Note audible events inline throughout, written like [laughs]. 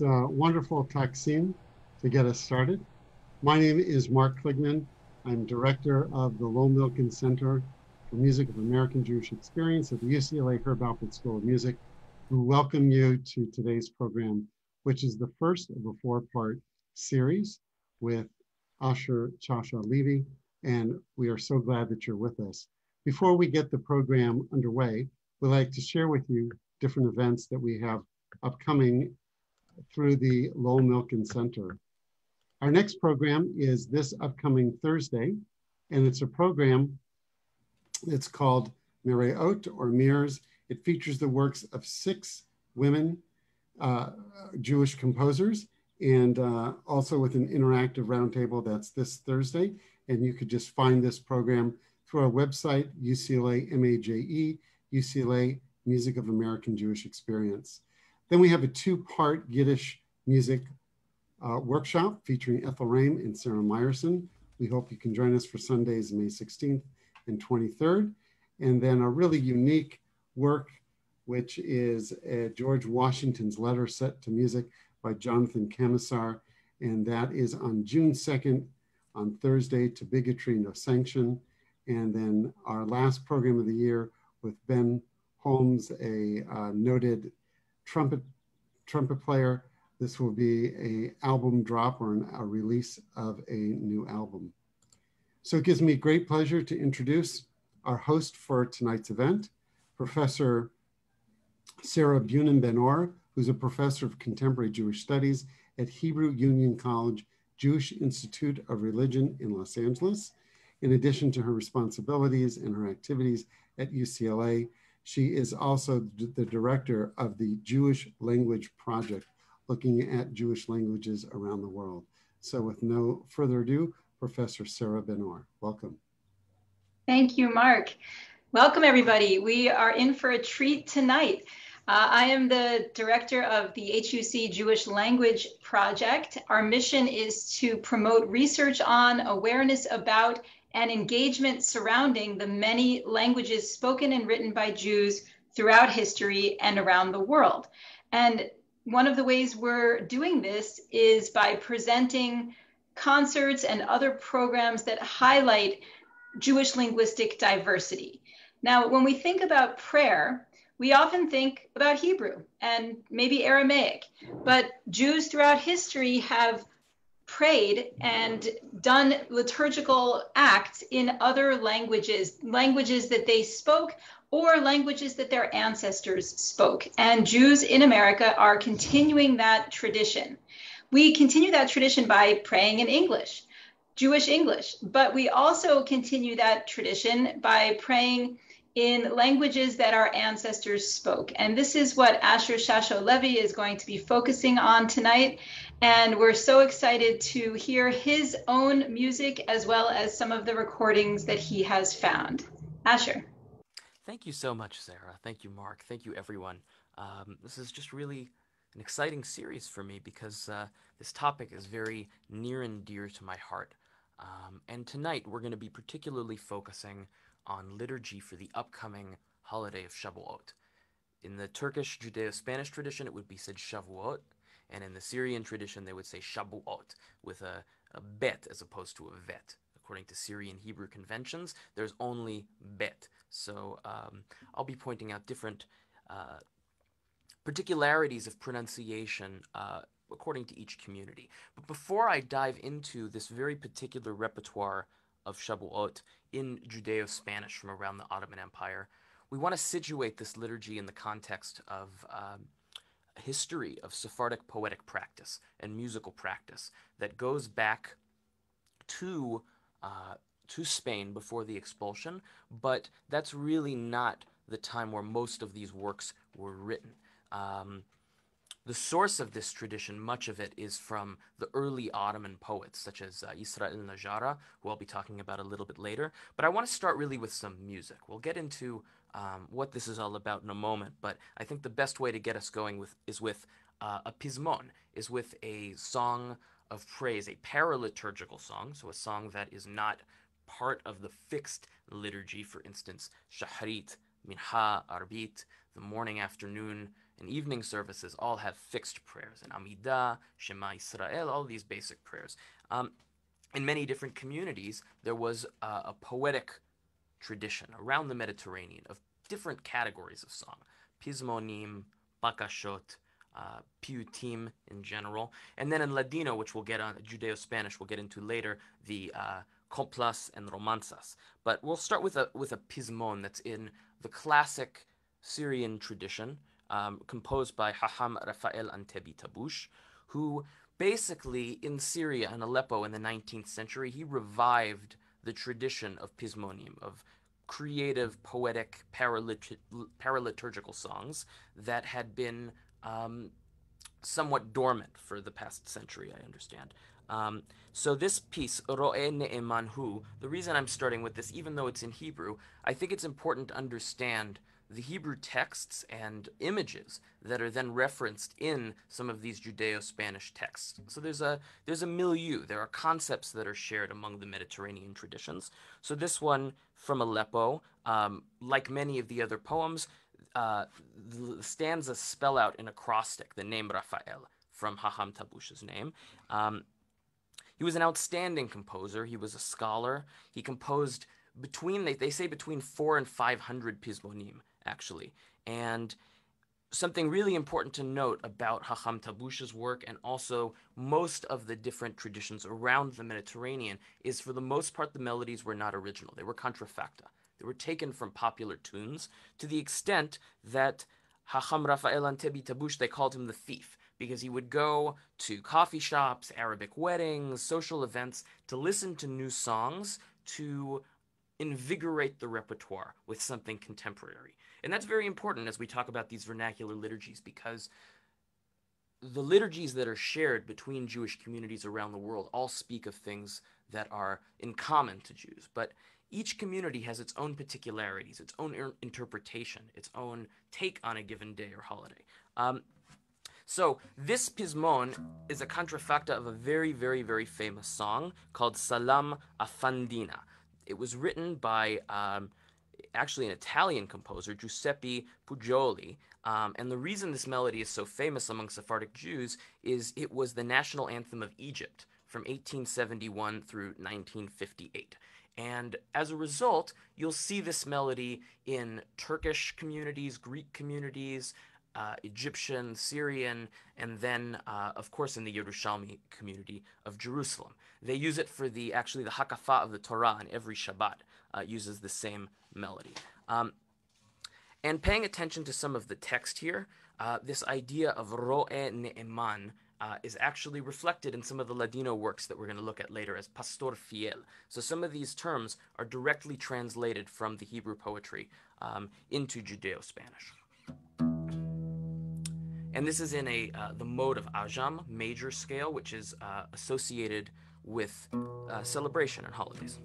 wonderful taksim to get us started. My name is Mark Kligman. I'm director of the Lowell Milken Center for Music of American Jewish Experience at the UCLA Herb Alpert School of Music. We welcome you to today's program, which is the first of a four-part series with Asher Shasho Levy, and we are so glad that you're with us. Before we get the program underway, we'd like to share with you different events that we have upcoming through the Lowell Milken Center. Our next program is this upcoming Thursday, and it's a program that's called Mireot or Mirrors. It features the works of six women uh, Jewish composers and uh, also with an interactive roundtable that's this Thursday. And you could just find this program through our website, UCLA MAJE, UCLA Music of American Jewish Experience. Then we have a two-part Yiddish music uh, workshop featuring Ethel Raim and Sarah Meyerson. We hope you can join us for Sundays, May 16th and 23rd. And then a really unique work, which is uh, George Washington's letter set to music by Jonathan Comisar. And that is on June 2nd on Thursday to Bigotry No Sanction. And then our last program of the year with Ben Holmes, a uh, noted trumpet trumpet player. This will be a album drop or an, a release of a new album. So it gives me great pleasure to introduce our host for tonight's event, Professor Sarah Bunin Benor, who's a professor of contemporary Jewish studies at Hebrew Union College Jewish Institute of Religion in Los Angeles. In addition to her responsibilities and her activities at UCLA, she is also the director of the Jewish Language Project, looking at Jewish languages around the world. So with no further ado, Professor Sarah Benor, welcome. Thank you, Mark. Welcome, everybody. We are in for a treat tonight. Uh, I am the director of the HUC Jewish Language Project. Our mission is to promote research on, awareness about, and engagement surrounding the many languages spoken and written by Jews throughout history and around the world. And one of the ways we're doing this is by presenting concerts and other programs that highlight Jewish linguistic diversity. Now, when we think about prayer, we often think about Hebrew and maybe Aramaic, but Jews throughout history have prayed and done liturgical acts in other languages, languages that they spoke or languages that their ancestors spoke. And Jews in America are continuing that tradition. We continue that tradition by praying in English, Jewish English, but we also continue that tradition by praying in languages that our ancestors spoke. And this is what Asher Shasho Levy is going to be focusing on tonight. And we're so excited to hear his own music as well as some of the recordings that he has found. Asher. Thank you so much, Sarah. Thank you, Mark. Thank you, everyone. Um, this is just really an exciting series for me because uh, this topic is very near and dear to my heart. Um, and tonight we're going to be particularly focusing on liturgy for the upcoming holiday of Shavuot. In the Turkish Judeo-Spanish tradition, it would be said Shavuot, and in the Syrian tradition, they would say Shabuot with a, a bet as opposed to a vet. According to Syrian Hebrew conventions, there's only bet. So um, I'll be pointing out different uh, particularities of pronunciation uh, according to each community. But before I dive into this very particular repertoire of Shabuot in Judeo Spanish from around the Ottoman Empire, we want to situate this liturgy in the context of um, history of Sephardic poetic practice and musical practice that goes back to uh, to Spain before the expulsion, but that's really not the time where most of these works were written. Um, the source of this tradition, much of it, is from the early Ottoman poets, such as uh, Israel Najara, who I'll be talking about a little bit later. But I want to start really with some music. We'll get into um, what this is all about in a moment, but I think the best way to get us going with is with uh, a pismon, is with a song of praise, a paraliturgical song, so a song that is not part of the fixed liturgy, for instance, Shahrit, Minha, Arbit, the morning, afternoon, and evening services all have fixed prayers, and Amidah, Shema Israel, all these basic prayers. Um, in many different communities, there was a poetic tradition around the Mediterranean of different categories of song. Pismonim, bakashot, uh, piutim in general. And then in Ladino, which we'll get on, Judeo-Spanish, we'll get into later, the uh, and romanzas. But we'll start with a, with a pismon that's in the classic Syrian tradition, um, composed by Haham Rafael Antebi Tabush, who basically in Syria and Aleppo in the 19th century, he revived the tradition of pismonim, of creative, poetic, paralit- paraliturgical songs that had been um, somewhat dormant for the past century, I understand. Um, so this piece, Ro'e Ne'emanhu, the reason I'm starting with this, even though it's in Hebrew, I think it's important to understand the Hebrew texts and images that are then referenced in some of these Judeo-Spanish texts. So there's a there's a milieu. There are concepts that are shared among the Mediterranean traditions. So this one from Aleppo, um, like many of the other poems, uh, the stanzas spell out in acrostic the name Raphael from Haham Tabush's name. Um, he was an outstanding composer. He was a scholar. He composed between they, they say between four and five hundred pismonim actually. And something really important to note about Hacham Tabush's work and also most of the different traditions around the Mediterranean is for the most part the melodies were not original. They were contrafacta. They were taken from popular tunes to the extent that Hacham Rafael Antebi Tabush, they called him the thief because he would go to coffee shops, Arabic weddings, social events to listen to new songs to invigorate the repertoire with something contemporary. And that's very important as we talk about these vernacular liturgies because the liturgies that are shared between Jewish communities around the world all speak of things that are in common to Jews. But each community has its own particularities, its own er- interpretation, its own take on a given day or holiday. Um, so this pismon is a contrafacta of a very, very, very famous song called Salam Afandina. It was written by um, actually an Italian composer, Giuseppe Pugioli. Um, and the reason this melody is so famous among Sephardic Jews is it was the national anthem of Egypt from 1871 through 1958. And as a result, you'll see this melody in Turkish communities, Greek communities, uh, Egyptian, Syrian, and then, uh, of course, in the Yerushalmi community of Jerusalem. They use it for the actually the Hakafa of the Torah on every Shabbat uh, uses the same melody. Um, and paying attention to some of the text here, uh, this idea of roe ne'eman uh, is actually reflected in some of the Ladino works that we're going to look at later as pastor fiel. So some of these terms are directly translated from the Hebrew poetry um, into Judeo-Spanish. And this is in a uh, the mode of ajam, major scale, which is uh, associated with uh, celebration and holidays.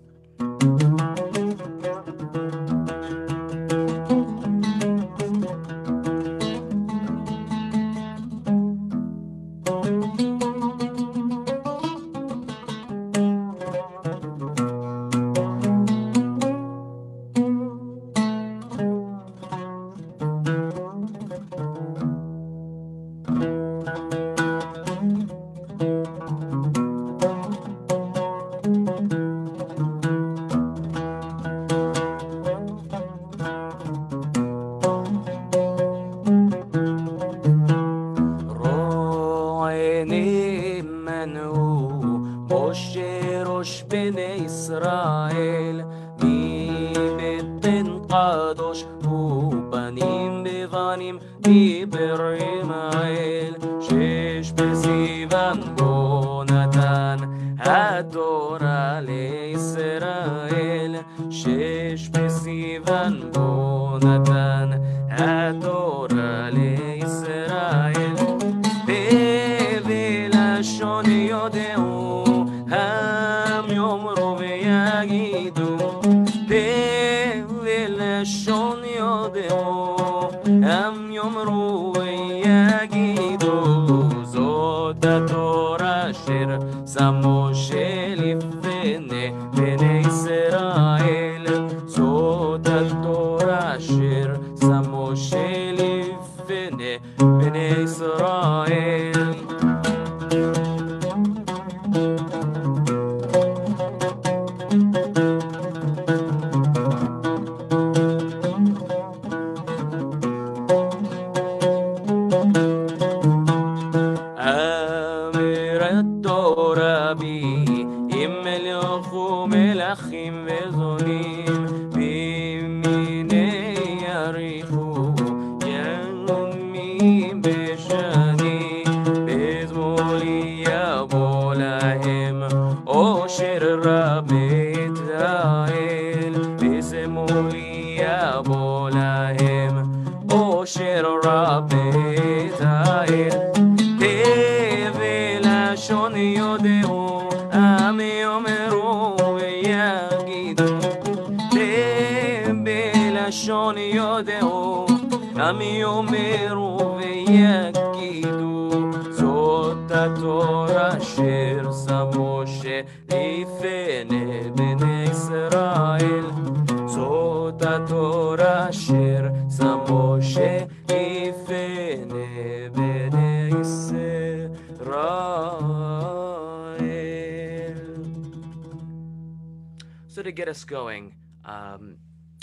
Going, um,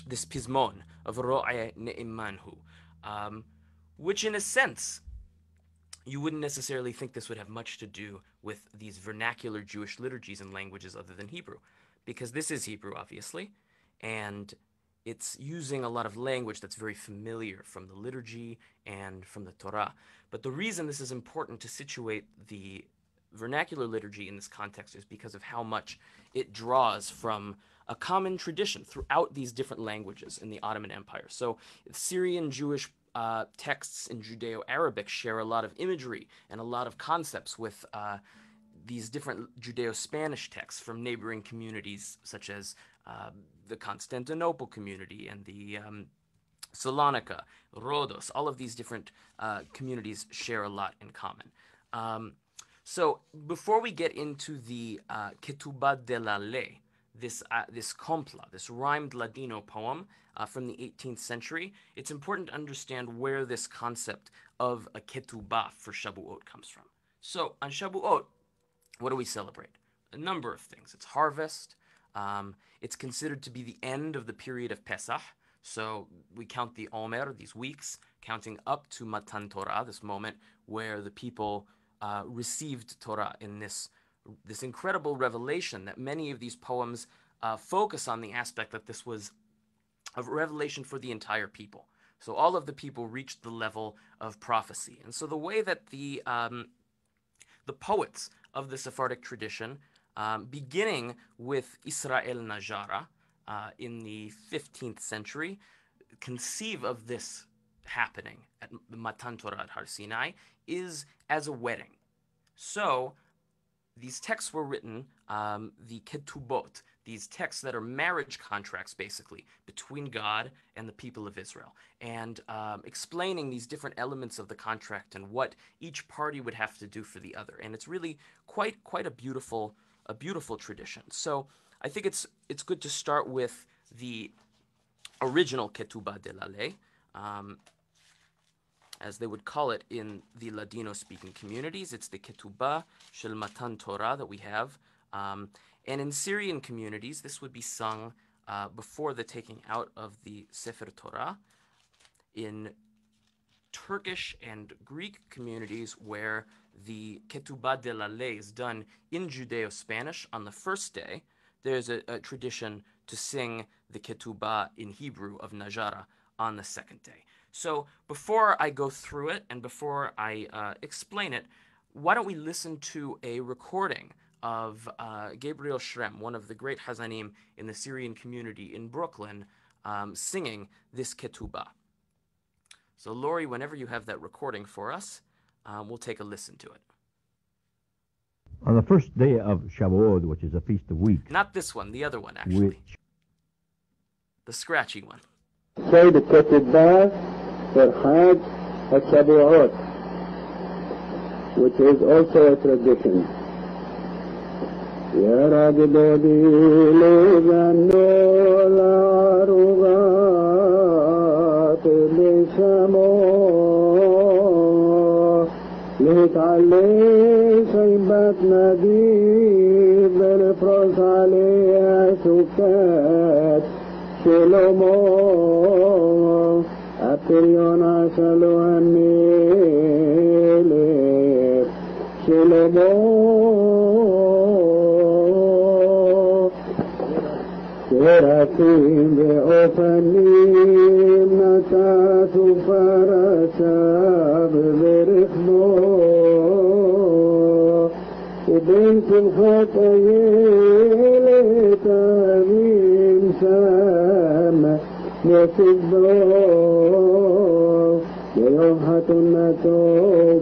this pismon of Ro'e Ne'emanhu, um, which in a sense, you wouldn't necessarily think this would have much to do with these vernacular Jewish liturgies and languages other than Hebrew, because this is Hebrew, obviously, and it's using a lot of language that's very familiar from the liturgy and from the Torah. But the reason this is important to situate the vernacular liturgy in this context is because of how much it draws from a common tradition throughout these different languages in the Ottoman Empire. So, Syrian Jewish uh, texts in Judeo Arabic share a lot of imagery and a lot of concepts with uh, these different Judeo Spanish texts from neighboring communities, such as uh, the Constantinople community and the um, Salonika, Rhodos, all of these different uh, communities share a lot in common. Um, so before we get into the uh, Ketubah de la Ley, this uh, this compla, this rhymed Ladino poem uh, from the 18th century, it's important to understand where this concept of a ketubah for Shabuot comes from. So on Shabuot, what do we celebrate? A number of things. It's harvest. Um, it's considered to be the end of the period of Pesach. So we count the Omer, these weeks, counting up to Matan Torah, this moment where the people uh, received Torah in this this incredible revelation that many of these poems uh, focus on the aspect that this was a revelation for the entire people. So all of the people reached the level of prophecy, and so the way that the um, the poets of the Sephardic tradition, um, beginning with Israel Najara uh, in the 15th century, conceive of this happening at Matan Torah at Har Sinai is as a wedding. So these texts were written, um, the ketubot, these texts that are marriage contracts basically between God and the people of Israel, and um, explaining these different elements of the contract and what each party would have to do for the other. And it's really quite quite a beautiful a beautiful tradition. So I think it's it's good to start with the original ketubah de la ley. Um, as they would call it in the Ladino speaking communities. It's the Ketubah Shel Matan Torah that we have. Um, and in Syrian communities, this would be sung uh, before the taking out of the Sefer Torah. In Turkish and Greek communities, where the Ketubah de la Ley is done in Judeo Spanish on the first day, there's a, a tradition to sing the Ketubah in Hebrew of Najara on the second day. So before I go through it and before I uh, explain it, why don't we listen to a recording of uh, Gabriel Shrem, one of the great Hazanim in the Syrian community in Brooklyn, um, singing this ketubah. So, Lori, whenever you have that recording for us, um, we'll take a listen to it. On the first day of Shavuot, which is a feast of weeks, Not this one, the other one, actually. which The scratchy one. say the ketubah for Hajj HaShavuot, which is also a tradition. يرد دودي لغنو العروغات لشمو لتعلي شيبة نبيب بالفرس عليها سكات حقيون أسأل أني لي سلبو فرتي بأفني متى فرساب برخمو بنت يسبو يوم حتنة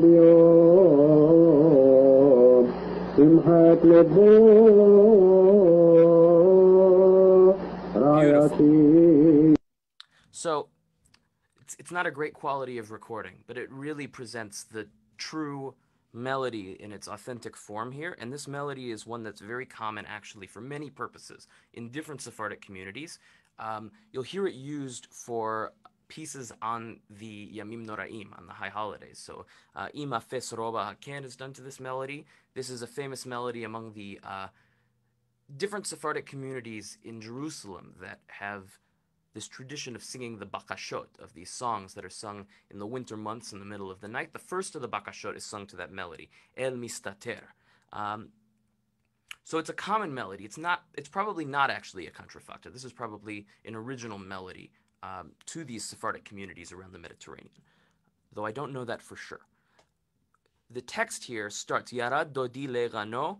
بيوم سمحة لبو رايتي So it's it's not a great quality of recording, but it really presents the true melody in its authentic form here. And this melody is one that's very common actually for many purposes in different Sephardic communities. Um, you'll hear it used for pieces on the Yamim Noraim, on the high holidays. So uh, Ima Fes Roba Haken is done to this melody. This is a famous melody among the uh, different Sephardic communities in Jerusalem that have this tradition of singing the bakashot, of these songs that are sung in the winter months in the middle of the night. The first of the bakashot is sung to that melody, El Mistater. Um, so it's a common melody. It's not. It's probably not actually a contrafacta. This is probably an original melody um, to these Sephardic communities around the Mediterranean, though I don't know that for sure. The text here starts Yarad dodi legano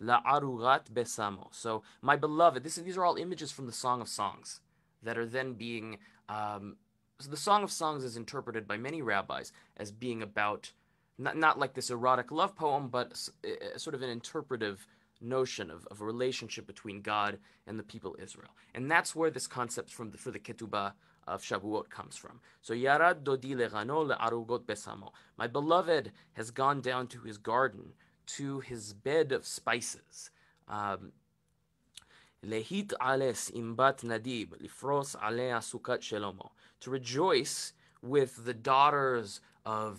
la arugat besamo. So my beloved. This is, these are all images from the Song of Songs that are then being. Um, so the Song of Songs is interpreted by many rabbis as being about not, not like this erotic love poem, but sort of an interpretive notion of, of a relationship between God and the people Israel. And that's where this concept from the, for the ketubah of Shavuot comes from. So Yarad dodi legano le'arugot besamo. My beloved has gone down to his garden, to his bed of spices. Um, Lehit ales imbat nadib, lifros sukat shelomo. To rejoice with the daughters of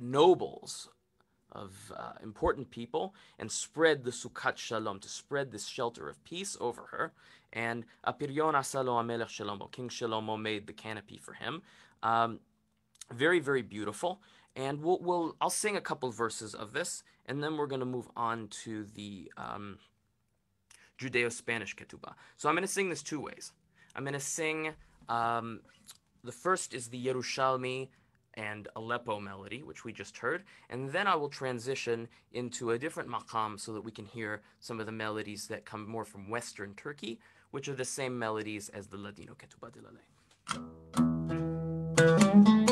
nobles, of uh, important people, and spread the sukat shalom, to spread this shelter of peace over her. And apiryon asalo amelech shalomo, King Shalomo made the canopy for him. Um, very, very beautiful. And we'll, we'll, I'll sing a couple verses of this, and then we're going to move on to the um, Judeo-Spanish ketubah. So I'm going to sing this two ways. I'm going to sing. Um, the first is the Yerushalmi and Aleppo melody, which we just heard, and then I will transition into a different maqam so that we can hear some of the melodies that come more from Western Turkey, which are the same melodies as the Ladino ketubah de la ley.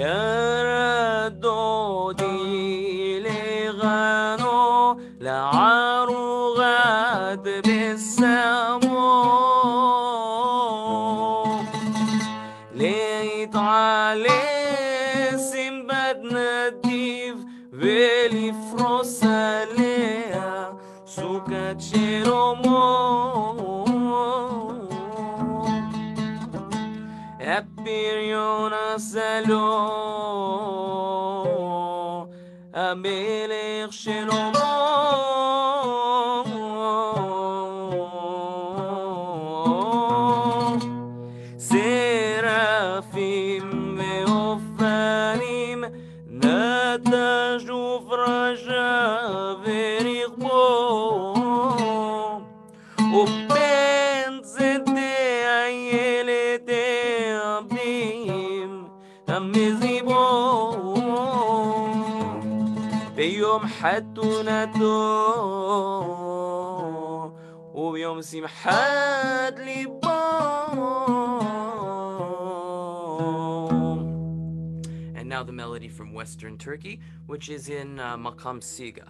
يردودي celos. حتونتو وبيوم سمحات لبام And now the melody from Western Turkey, which is in uh, Makam Siga.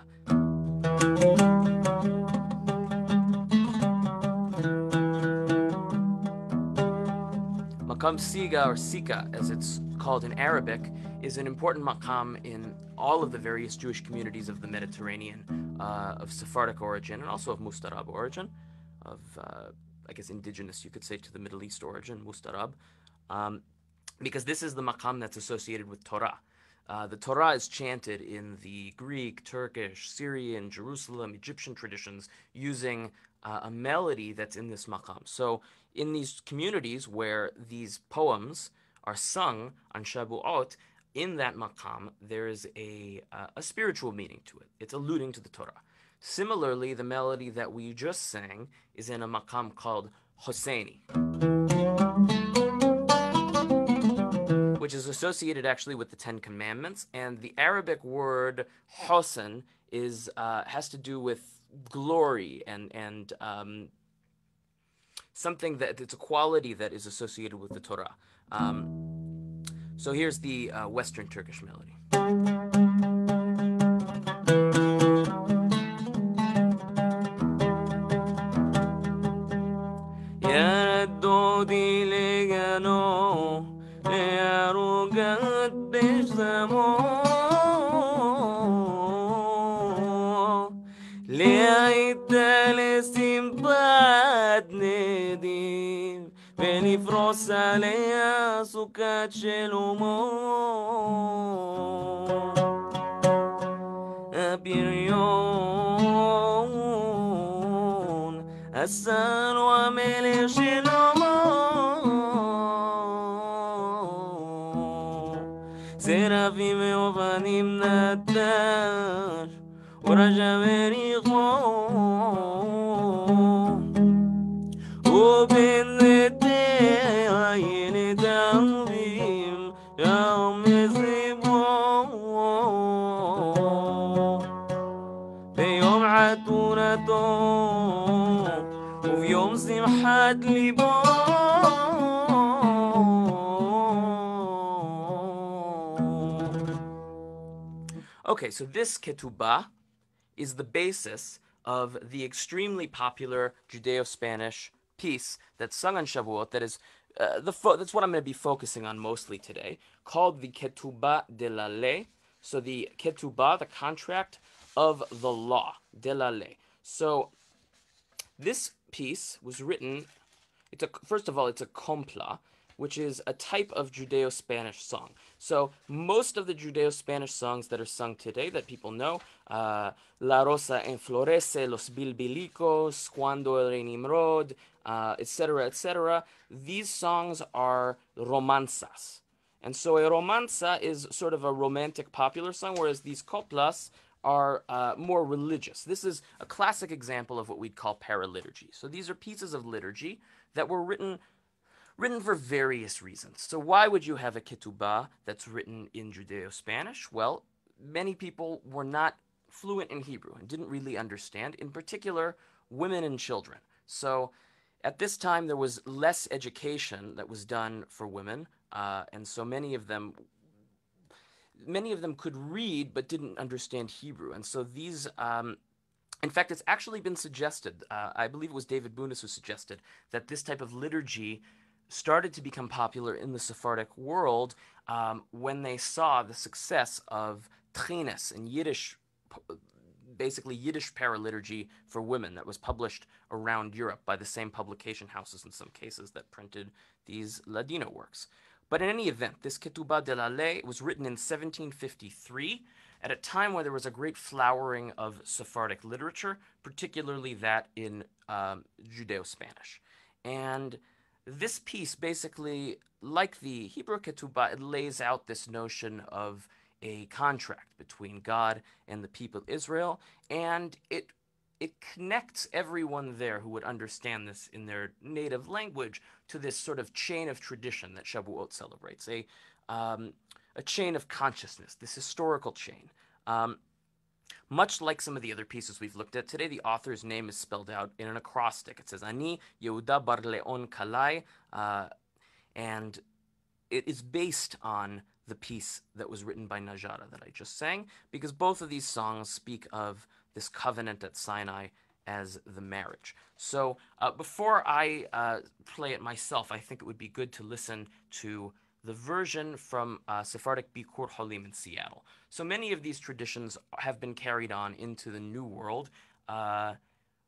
Makam Siga or Sika, as it's called in Arabic, is an important makam in all of the various Jewish communities of the Mediterranean, uh, of Sephardic origin and also of Mustarab origin, of uh, I guess indigenous, you could say, to the Middle East origin, Mustarab, um, because this is the makam that's associated with Torah. Uh, the Torah is chanted in the Greek, Turkish, Syrian, Jerusalem, Egyptian traditions using uh, a melody that's in this maqam. So, in these communities where these poems are sung on Shabu'ot, in that maqam, there is a, uh, a spiritual meaning to it. It's alluding to the Torah. Similarly, the melody that we just sang is in a maqam called Hosseini. which is associated actually with the Ten Commandments, and the Arabic word hosan is uh, has to do with glory and and um, something that it's a quality that is associated with the Torah. Um, so here's the uh, Western Turkish melody. يا دودي لجانو يا رجال بجزمو لعيد i Rosalia su l'umor Abirion Assan wa melejin سيرا في ميوفاني منتر ورجا مريخ Okay, so this ketubah is the basis of the extremely popular Judeo-Spanish piece that's sung on Shavuot that is uh, the fo- that's what I'm going to be focusing on mostly today, called the Ketubah de la Ley. So the Ketubah, the contract of the law, de la Ley. So this piece was written it's a first of all, it's a compla, which is a type of Judeo-Spanish song. So most of the Judeo-Spanish songs that are sung today that people know, uh, La Rosa enflorece, Los Bilbilicos, Cuando el Rey Nimrod, uh, etc., etc. These songs are romanzas. And so a romanza is sort of a romantic popular song, whereas these coplas are uh, more religious. This is a classic example of what we'd call paraliturgy. So these are pieces of liturgy that were written written for various reasons. So why would you have a ketubah that's written in Judeo-Spanish? Well, many people were not fluent in Hebrew and didn't really understand, in particular, women and children. So at this time, there was less education that was done for women, uh, and so many of them many of them could read but didn't understand Hebrew. And so these, um, in fact, it's actually been suggested, uh, I believe it was David Bunis who suggested, that this type of liturgy started to become popular in the Sephardic world um, when they saw the success of Tchines and Yiddish, basically Yiddish paraliturgy for women that was published around Europe by the same publication houses in some cases that printed these Ladino works. But in any event, this Ketubah de la Ley was written in 1753 at a time where there was a great flowering of Sephardic literature, particularly that in um, Judeo Spanish. And this piece basically, like the Hebrew Ketubah, it lays out this notion of a contract between God and the people of Israel, and it it connects everyone there who would understand this in their native language to this sort of chain of tradition that Shavuot celebrates, a, um, a chain of consciousness, this historical chain. Um, much like some of the other pieces we've looked at today, the author's name is spelled out in an acrostic. It says Ani Yehuda Bar Leon Kalai, uh, and it is based on the piece that was written by Najara that I just sang, because both of these songs speak of this covenant at Sinai as the marriage. So uh, before I uh, play it myself, I think it would be good to listen to the version from uh, Sephardic Bikur Holim in Seattle. So many of these traditions have been carried on into the New World uh,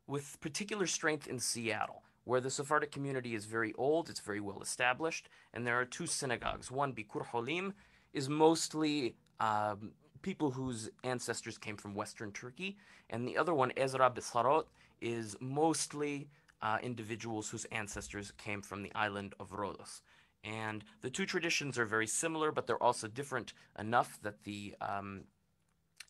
with particular strength in Seattle, where the Sephardic community is very old, it's very well established, and there are two synagogues. One, Bikur Holim, is mostly um, people whose ancestors came from Western Turkey, and the other one, Ezra Bessaroth, is mostly uh, individuals whose ancestors came from the island of Rhodos. And the two traditions are very similar, but they're also different enough that the um,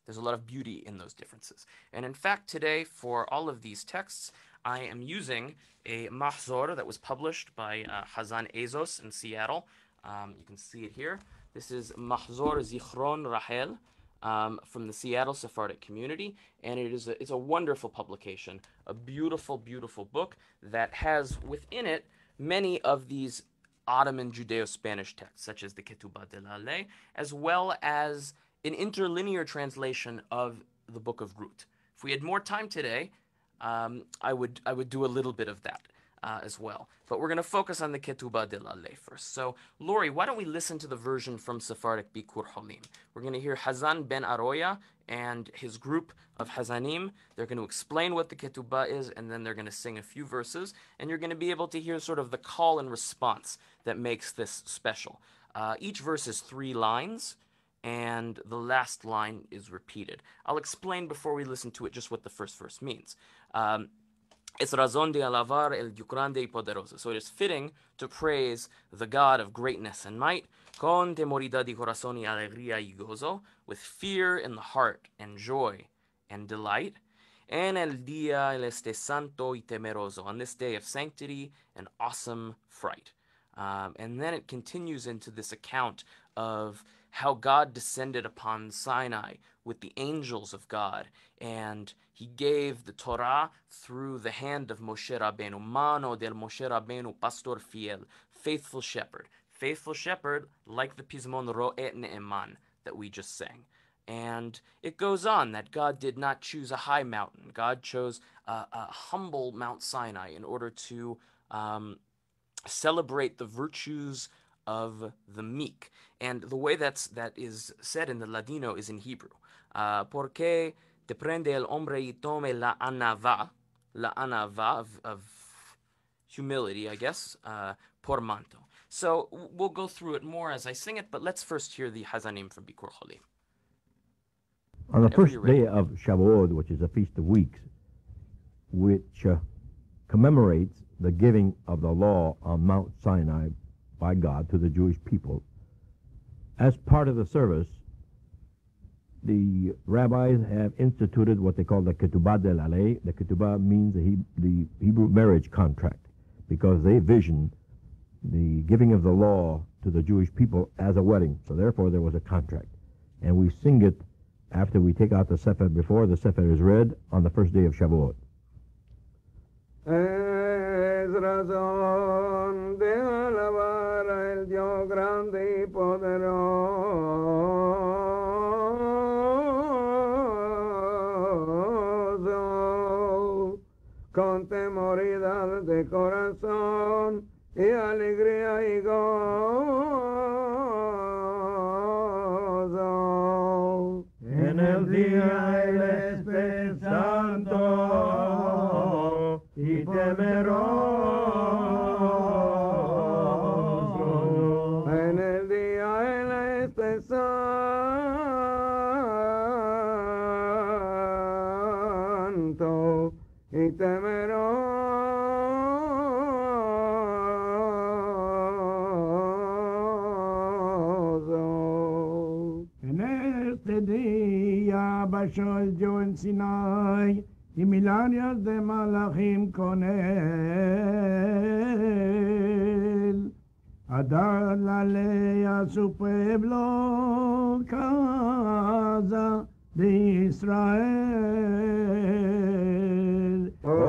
there's a lot of beauty in those differences. And in fact, today, for all of these texts, I am using a mahzor that was published by uh, Hazan Azose in Seattle. Um, you can see it here. This is Mahzor Zichron Rahel um, from the Seattle Sephardic community, and it is a, it's a wonderful publication, a beautiful, beautiful book that has within it many of these Ottoman Judeo-Spanish texts, such as the Ketubah de la Ley, as well as an interlinear translation of the Book of Ruth. If we had more time today, um, I would I would do a little bit of that uh, as well. But we're going to focus on the Ketubah de la Ley first. So, Lori, why don't we listen to the version from Sephardic Bikur Holim? We're going to hear Hazan Benaroya and his group of Hazanim. They're going to explain what the Ketubah is, and then they're going to sing a few verses, and you're going to be able to hear sort of the call and response that makes this special. Uh, each verse is three lines, and the last line is repeated. I'll explain before we listen to it just what the first verse means. Um, es razón de alabar el grande y poderoso. So it is fitting to praise the God of greatness and might, con temoridad y corazón y alegría y gozo, with fear in the heart and joy and delight, en el día el este santo y temeroso, on this day of sanctity and awesome fright. Um, and then it continues into this account of how God descended upon Sinai with the angels of God, and he gave the Torah through the hand of Moshe Rabbeinu, mano del Moshe Rabbeinu, pastor fiel, faithful shepherd. Faithful shepherd, like the Pismon Ro'et Ne'eman that we just sang. And it goes on that God did not choose a high mountain. God chose a, a humble Mount Sinai in order to um, celebrate the virtues of the meek. And the way that's that is said in the Ladino is in Hebrew. Uh, Porque te prende el hombre y tome la anava, la anava of, of humility, I guess, uh, por manto. So we'll go through it more as I sing it, but let's first hear the Hazanim from Bikur Holim. On the Whenever first day of Shavuot, which is a feast of weeks, which uh, commemorates the giving of the law on Mount Sinai by God to the Jewish people, as part of the service, the rabbis have instituted what they call the Ketubah de la Ley. The Ketubah means the, Heb- the Hebrew marriage contract because they vision the giving of the law to the Jewish people as a wedding. So therefore, there was a contract. And we sing it after we take out the Sefer before the Sefer is read on the first day of Shavuot. Grande y poderoso, con temoridad de corazón y alegría y gozo. En este día bajó el yo en Sinai y mil años de Malachim con él. A dar la ley a su pueblo, casa de Israel.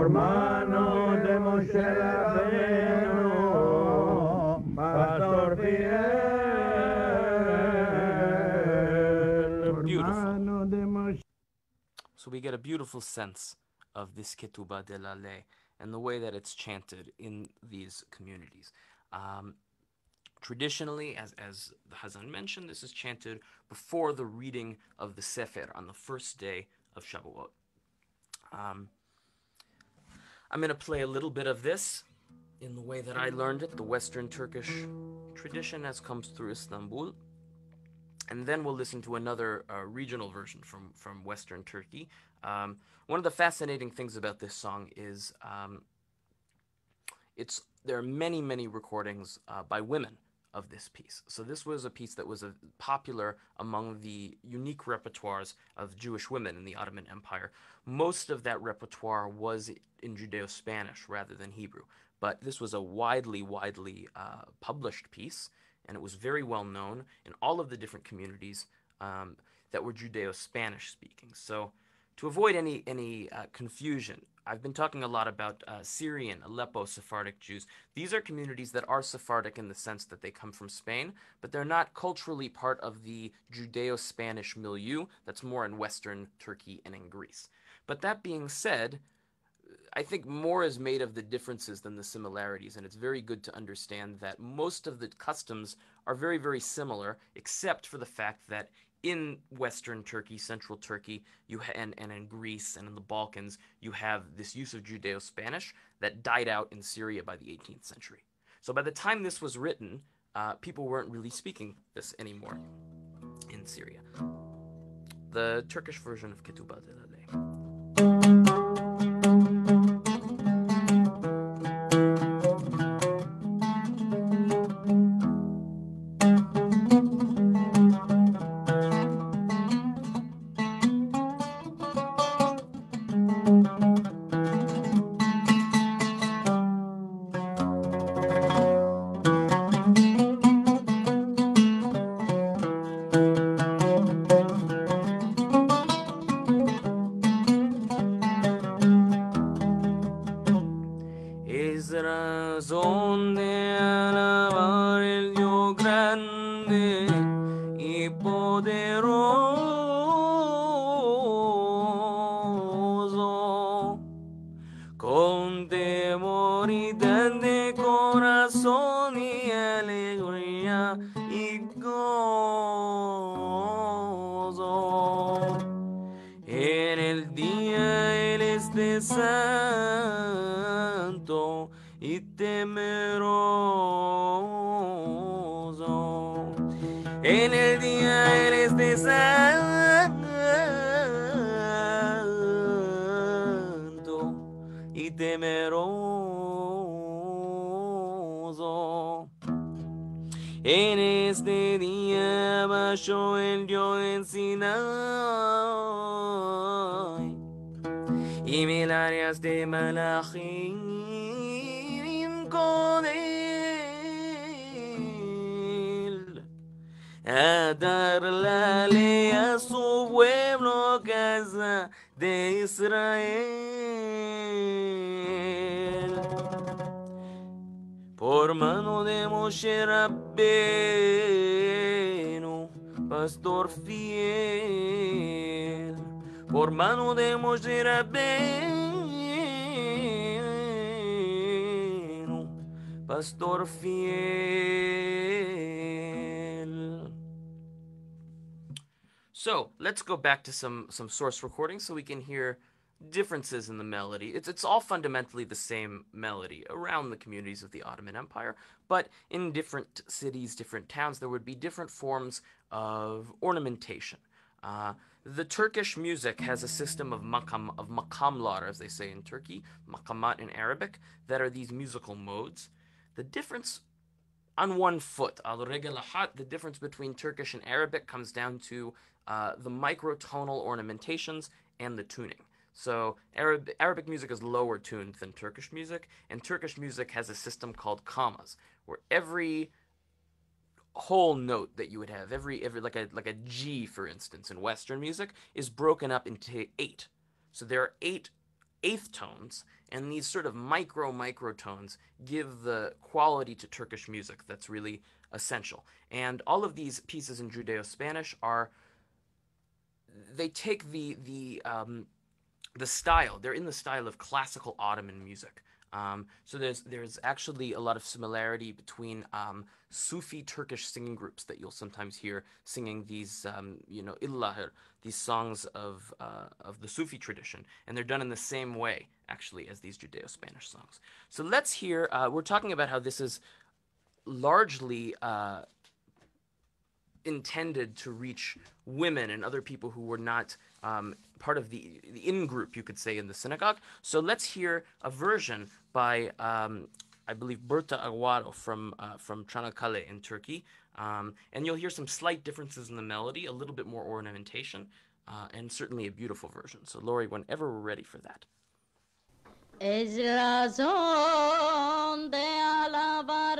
Por mano de Moshe Rabbeinu, pastor. Beautiful. mano de Moshe. So we get a beautiful sense of this Ketubah de la Ley and the way that it's chanted in these communities. Um, traditionally, as, as the Hazan mentioned, this is chanted before the reading of the Sefer on the first day of Shavuot. Um, I'm going to play a little bit of this in the way that I learned it, the Western Turkish tradition as comes through Istanbul. And then we'll listen to another uh, regional version from, from Western Turkey. Um, one of the fascinating things about this song is um, it's there are many many recordings uh, by women of this piece. So this was a piece that was uh, popular among the unique repertoires of Jewish women in the Ottoman Empire. Most of that repertoire was in Judeo-Spanish rather than Hebrew, but this was a widely widely uh, published piece, and it was very well known in all of the different communities um, that were Judeo-Spanish speaking. So to avoid any any uh, confusion, I've been talking a lot about uh, Syrian, Aleppo Sephardic Jews. These are communities that are Sephardic in the sense that they come from Spain, but they're not culturally part of the Judeo-Spanish milieu that's more in Western Turkey and in Greece. But that being said, I think more is made of the differences than the similarities, and it's very good to understand that most of the customs are very, very similar, except for the fact that in Western Turkey, Central Turkey, you ha- and, and in Greece and in the Balkans, you have this use of Judeo Spanish that died out in Syria by the 18th century. So by the time this was written, uh, people weren't really speaking this anymore in Syria. The Turkish version of Ketubah a dar la ley a su pueblo casa de Israel por mano de Moshe Rabbeinu, pastor fiel, por mano de Moshe Rabbeinu, pastor fiel. So let's go back to some some source recordings so we can hear differences in the melody. It's it's all fundamentally the same melody around the communities of the Ottoman Empire, but in different cities, different towns, there would be different forms of ornamentation. Uh, the Turkish music has a system of makam of makamlar, as they say in Turkey, makamat in Arabic, that are these musical modes. The difference on one foot, al regel ahat, the difference between Turkish and Arabic comes down to uh, the microtonal ornamentations and the tuning. So Arab, Arabic music is lower tuned than Turkish music, and Turkish music has a system called commas, where every whole note that you would have every every like a like a G for instance in Western music is broken up into eight. So there are eight eighth tones, and these sort of micro microtones give the quality to Turkish music that's really essential. And all of these pieces in Judeo-Spanish are they take the the um, the style. They're in the style of classical Ottoman music. Um, so there's there's actually a lot of similarity between um, Sufi Turkish singing groups that you'll sometimes hear singing these um, you know illahir, these songs of uh, of the Sufi tradition, and they're done in the same way actually as these Judeo-Spanish songs. So let's hear. Uh, we're talking about how this is largely uh, intended to reach women and other people who were not um, part of the, the in group, you could say, in the synagogue. So let's hear a version by, um, I believe, Berta Aguado from, uh, from Çanakkale in Turkey. Um, and you'll hear some slight differences in the melody, a little bit more ornamentation, uh, and certainly a beautiful version. So, Lori, whenever we're ready for that. Es de alabar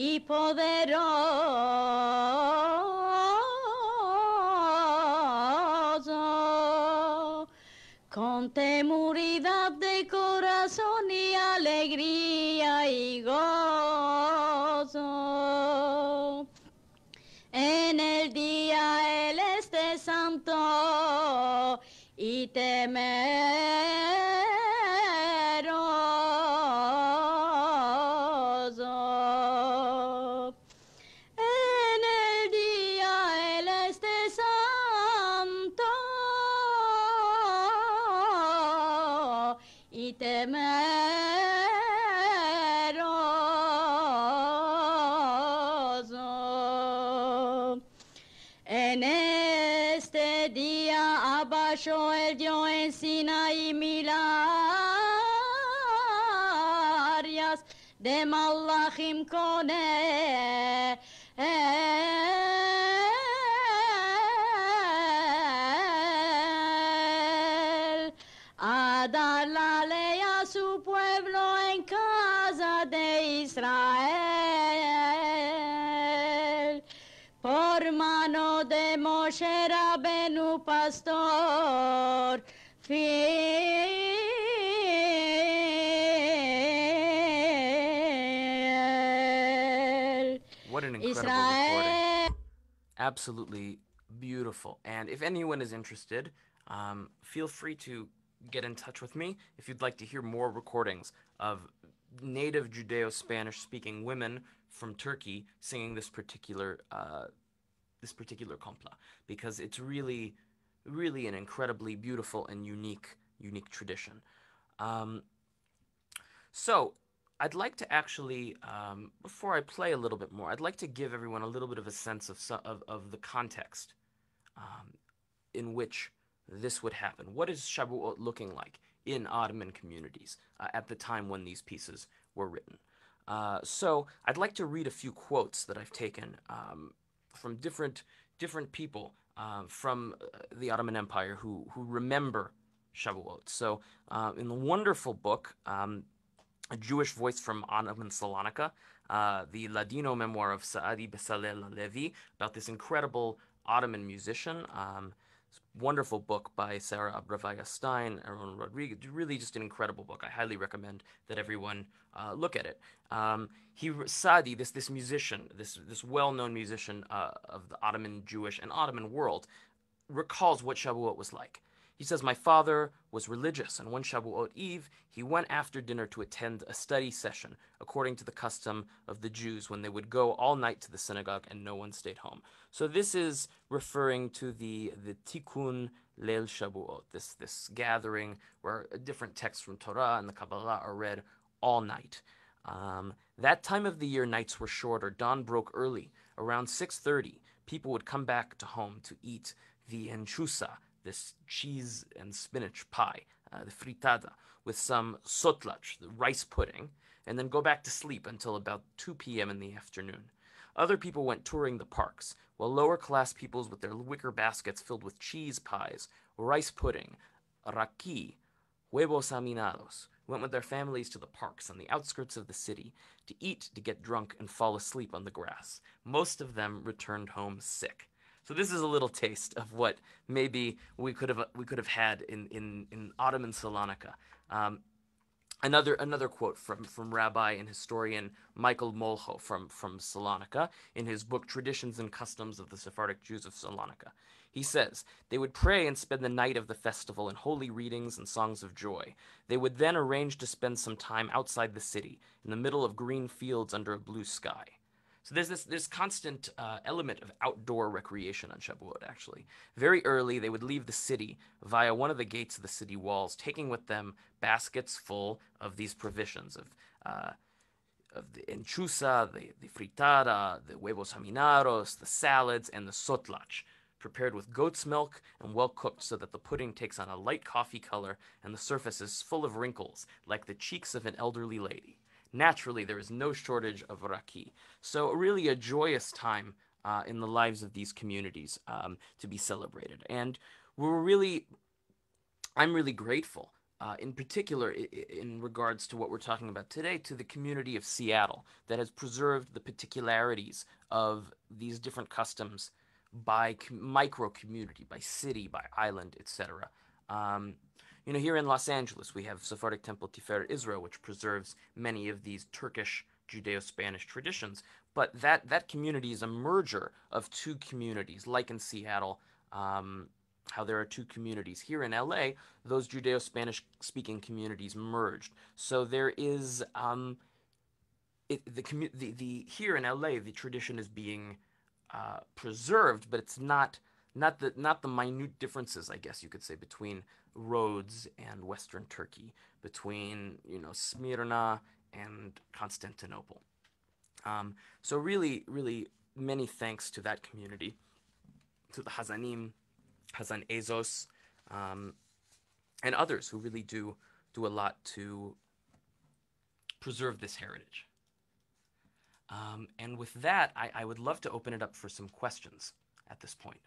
y poderoso, Malachim absolutely beautiful. And if anyone is interested, um, feel free to get in touch with me if you'd like to hear more recordings of native Judeo Spanish speaking women from Turkey singing this particular uh, this particular compla because it's really really an incredibly beautiful and unique unique tradition. Um, so I'd like to actually, um, before I play a little bit more, I'd like to give everyone a little bit of a sense of of, of the context um, in which this would happen. What is Shavuot looking like in Ottoman communities uh, at the time when these pieces were written? Uh, so I'd like to read a few quotes that I've taken um, from different different people uh, from uh, the Ottoman Empire who who remember Shavuot. So uh, in the wonderful book. Um, a Jewish voice from Ottoman Salonika, uh, the Ladino memoir of Saadi Besalel Levi about this incredible Ottoman musician. Um, wonderful book by Sarah Abrevaya Stein, Aron Rodrigue. Really, just an incredible book. I highly recommend that everyone uh, look at it. Um, he Saadi, this this musician, this this well-known musician uh, of the Ottoman Jewish and Ottoman world, recalls what Shavuot was like. He says, My father was religious, and one Shavuot Eve, he went after dinner to attend a study session, according to the custom of the Jews when they would go all night to the synagogue and no one stayed home. So this is referring to the, the Tikkun Leil Shavuot, this, this gathering where different texts from Torah and the Kabbalah are read all night. Um, that time of the year, nights were shorter. Dawn broke early. Around 6.30, people would come back to home to eat the enchusa, this cheese and spinach pie, uh, the fritada, with some sotlach, the rice pudding, and then go back to sleep until about 2 p.m. in the afternoon. Other people went touring the parks, while lower class peoples with their wicker baskets filled with cheese pies, rice pudding, raki, huevos aminados, went with their families to the parks on the outskirts of the city to eat, to get drunk, and fall asleep on the grass. Most of them returned home sick. So this is a little taste of what maybe we could have we could have had in in, in Ottoman Salonika. Um, Another another quote from, from Rabbi and historian Michael Molho from, from Salonika in his book Traditions and Customs of the Sephardic Jews of Salonika. He says, They would pray and spend the night of the festival in holy readings and songs of joy. They would then arrange to spend some time outside the city, in the middle of green fields under a blue sky. So there's this this constant uh, element of outdoor recreation on Shavuot. Actually, very early they would leave the city via one of the gates of the city walls, taking with them baskets full of these provisions of. Uh, of the enchusa, the, the fritada, the huevos aminados, the salads, and the sotlach, prepared with goat's milk and well cooked so that the pudding takes on a light coffee color and the surface is full of wrinkles, like the cheeks of an elderly lady naturally there is no shortage of raki. So really a joyous time uh, in the lives of these communities um, to be celebrated. And we're really, I'm really grateful. Uh, in particular, in regards to what we're talking about today, to the community of Seattle that has preserved the particularities of these different customs by com- micro community, by city, by island, etc. Um, you know, here in Los Angeles, we have Sephardic Temple Tiferet Israel, which preserves many of these Turkish Judeo-Spanish traditions. But that that community is a merger of two communities, like in Seattle. Um, how there are two communities here in LA, those Judeo-Spanish speaking communities merged. So there is um, it, the, the the here in LA the tradition is being uh, preserved, but it's not not the not the minute differences, I guess you could say, between Rhodes and Western Turkey, between you know Smyrna and Constantinople. Um, so really, really many thanks to that community, to the Hazanim, Hazan Azose, um, and others who really do do a lot to preserve this heritage. Um, and with that, I, I would love to open it up for some questions at this point.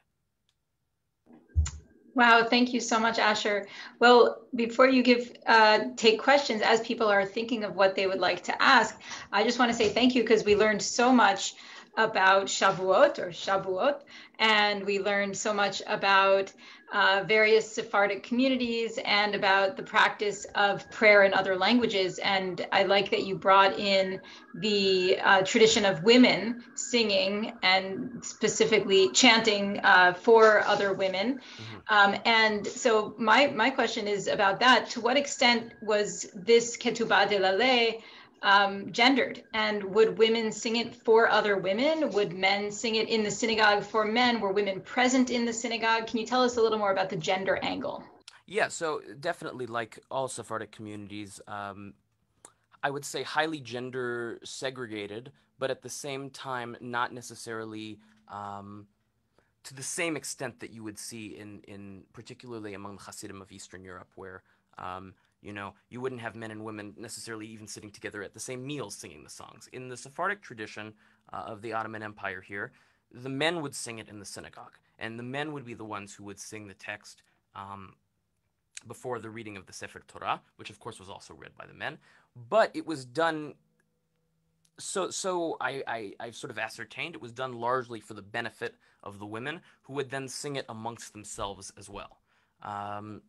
Wow, thank you so much, Asher. Well, before you give uh, take questions, as people are thinking of what they would like to ask, I just want to say thank you because we learned so much about Shavuot or Shavuot, and we learned so much about uh, various Sephardic communities and about the practice of prayer in other languages. And I like that you brought in the uh, tradition of women singing and specifically chanting uh, for other women. Mm-hmm. Um, and so my my question is about that. To what extent was this Ketubah de la Ley? Um, gendered? And would women sing it for other women? Would men sing it in the synagogue for men? Were women present in the synagogue? Can you tell us a little more about the gender angle? Yeah, so definitely, like all Sephardic communities, um, I would say highly gender segregated, but at the same time, not necessarily. Um, to the same extent that you would see in, in particularly among the Hasidim of Eastern Europe, where um, you know, you wouldn't have men and women necessarily even sitting together at the same meals singing the songs. In the Sephardic tradition uh, of the Ottoman Empire here, the men would sing it in the synagogue, and the men would be the ones who would sing the text um, before the reading of the Sefer Torah, which of course was also read by the men. But it was done. So, so I, I, I've sort of ascertained it was done largely for the benefit of the women, who would then sing it amongst themselves as well. Um,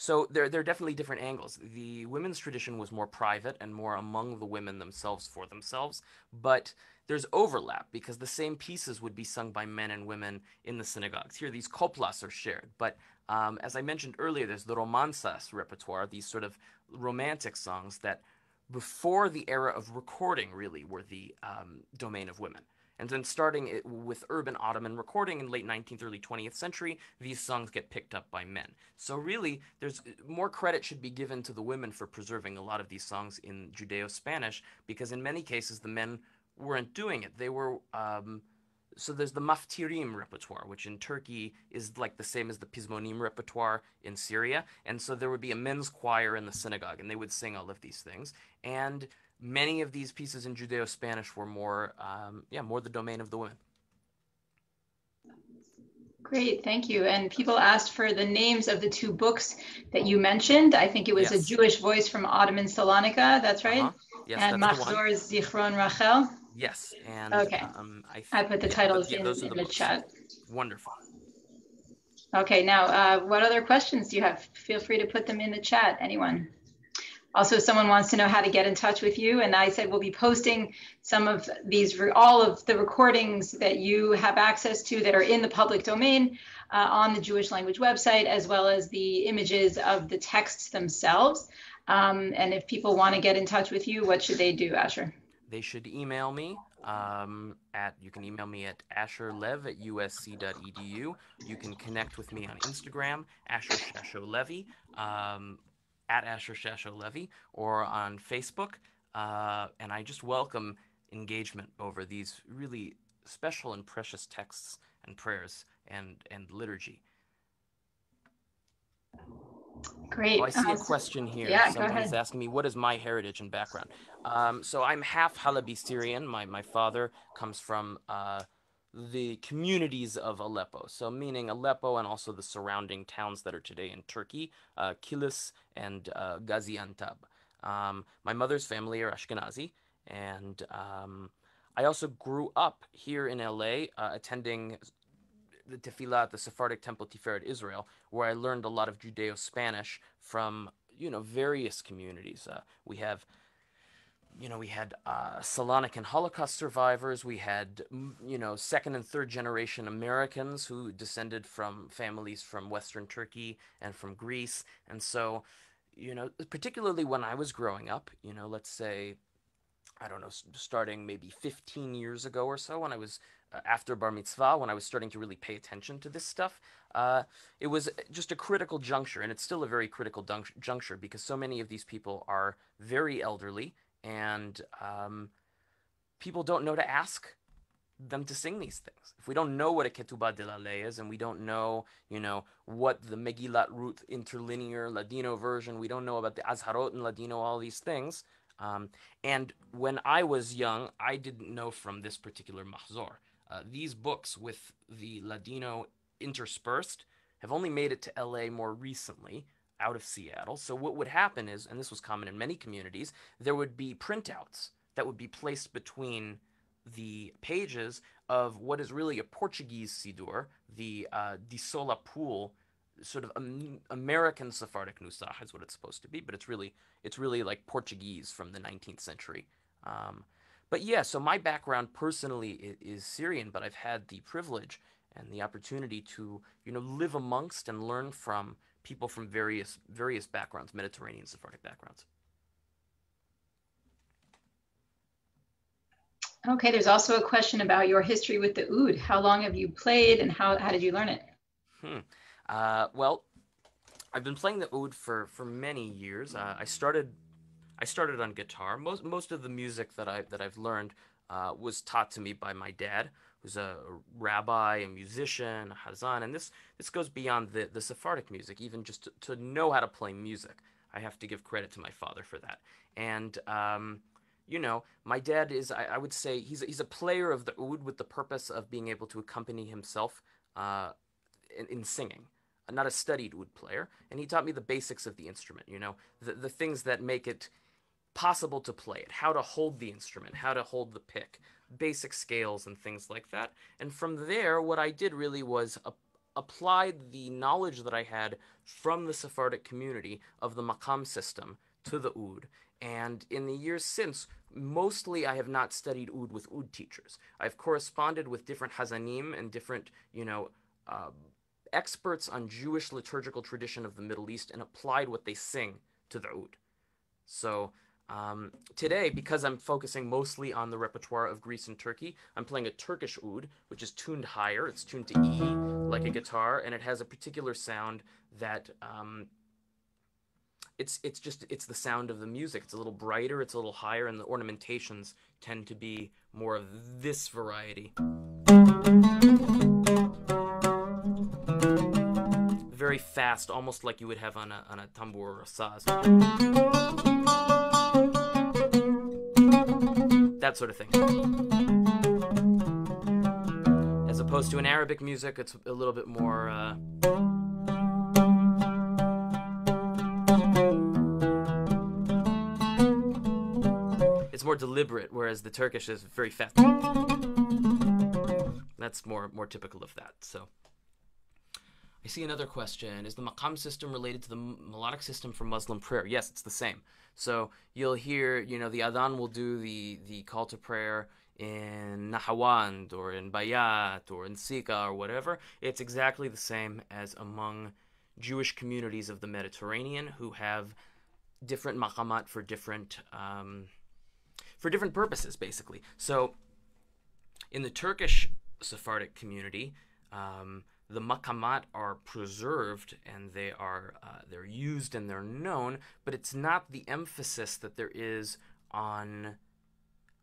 so there, there are definitely different angles. The women's tradition was more private and more among the women themselves for themselves, but there's overlap because the same pieces would be sung by men and women in the synagogues. Here, these koplas are shared, but um, as I mentioned earlier, there's the romansas repertoire, these sort of romantic songs that before the era of recording really were the um, domain of women. And then starting with urban Ottoman recording in late 19th, early 20th century, these songs get picked up by men. So really, there's more credit should be given to the women for preserving a lot of these songs in Judeo-Spanish, because in many cases the men weren't doing it. They were um, so there's the maftirim repertoire, which in Turkey is like the same as the pizmonim repertoire in Syria, and so there would be a men's choir in the synagogue, and they would sing all of these things. And many of these pieces in Judeo-Spanish were more, um, yeah, more the domain of the women. Great, thank you. And people asked for the names of the two books that you mentioned. I think it was Yes. A Jewish Voice from Ottoman Salonika, that's right? Uh-huh. Yes, and that's the one. Mahzor Zichron Rachel. Yes, and Okay. um, I, I put the yeah, titles yeah, in, those are in the the chat. Wonderful. Okay, now, uh, what other questions do you have? Feel free to put them in the chat, anyone. Also, someone wants to know how to get in touch with you, and I said we'll be posting some of these, all of the recordings that you have access to that are in the public domain uh, on the Jewish language website, as well as the images of the texts themselves. Um, and if people want to get in touch with you, what should they do, Asher? They should email me um, at, you can email me at asherlev at usc.edu. You can connect with me on Instagram, Asher Levy, um, at Asher Shasho Levy, or on Facebook. Uh, and I just welcome engagement over these really special and precious texts and prayers and, and liturgy. Great. Oh, I see Uh, a question here. yeah, go Someone is ahead. asking me, what is my heritage and background? Um, so I'm half Halabi Syrian. My, my father comes from uh, the communities of Aleppo. So meaning Aleppo and also the surrounding towns that are today in Turkey, uh, Kilis and uh, Gaziantep. Um, my mother's family are Ashkenazi. And um, I also grew up here in LA uh, attending the Tefillah at the Sephardic Temple Tiferet Israel, where I learned a lot of Judeo-Spanish from you know various communities. Uh, we have, you know, we had uh, Salonican Holocaust survivors. We had you know second and third generation Americans who descended from families from Western Turkey and from Greece, and so you know particularly when I was growing up, you know, let's say. I don't know, starting maybe 15 years ago or so, when I was uh, after bar mitzvah, when I was starting to really pay attention to this stuff, uh, it was just a critical juncture, and it's still a very critical dunc- juncture because so many of these people are very elderly, and um, people don't know to ask them to sing these things. If we don't know what a ketubah de la ley is, and we don't know, you know, what the Megillat Ruth interlinear Ladino version, we don't know about the Azharot in Ladino, all these things. Um, and when I was young, I didn't know from this particular mahzor. Uh, these books with the Ladino interspersed have only made it to LA more recently out of Seattle. So what would happen is, and this was common in many communities, there would be printouts that would be placed between the pages of what is really a Portuguese Sidur, the uh, De Sola Pool, sort of am- American Sephardic Nusach is what it's supposed to be, but it's really it's really like Portuguese from the 19th century. Um, but yeah, so my background personally is, is Syrian, but I've had the privilege and the opportunity to you know live amongst and learn from people from various various backgrounds, Mediterranean Sephardic backgrounds. Okay, there's also a question about your history with the oud. How long have you played and how, how did you learn it? Hmm. Uh, well, I've been playing the oud for for many years. Uh, I started I started on guitar. Most most of the music that I that I've learned uh, was taught to me by my dad, who's a rabbi, a musician, a hazan, and this this goes beyond the the Sephardic music. Even just to, to know how to play music, I have to give credit to my father for that. And um, you know, my dad is I, I would say he's a, he's a player of the oud with the purpose of being able to accompany himself uh, in, in singing not a studied oud player, and he taught me the basics of the instrument, you know, the, the things that make it possible to play it, how to hold the instrument, how to hold the pick, basic scales and things like that. And from there, what I did really was a- applied the knowledge that I had from the Sephardic community of the Makam system to the oud. And in the years since, mostly I have not studied oud with oud teachers. I've corresponded with different hazanim and different, you know, uh, experts on Jewish liturgical tradition of the Middle East and applied what they sing to the oud. So um, today, because I'm focusing mostly on the repertoire of Greece and Turkey, I'm playing a Turkish oud, which is tuned higher. It's tuned to E like a guitar, and it has a particular sound that um, it's it's just it's the sound of the music. It's a little brighter, it's a little higher, and the ornamentations tend to be more of this variety. Very fast, almost like you would have on a on a tambur or a saz. That sort of thing. As opposed to an Arabic music, it's a little bit more. Uh, it's more deliberate, whereas the Turkish is very fast. That's more more typical of that. So. I see another question. Is the maqam system related to the melodic system for Muslim prayer? Yes, it's the same. So you'll hear, you know, the adhan will do the, the call to prayer in Nahawand or in Bayat or in Sika or whatever. It's exactly the same as among Jewish communities of the Mediterranean who have different maqamat for different um, for different purposes, basically. So in the Turkish Sephardic community, um, the maqamat are preserved and they are uh, they're used and they're known, but it's not the emphasis that there is on